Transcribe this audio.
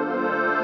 Música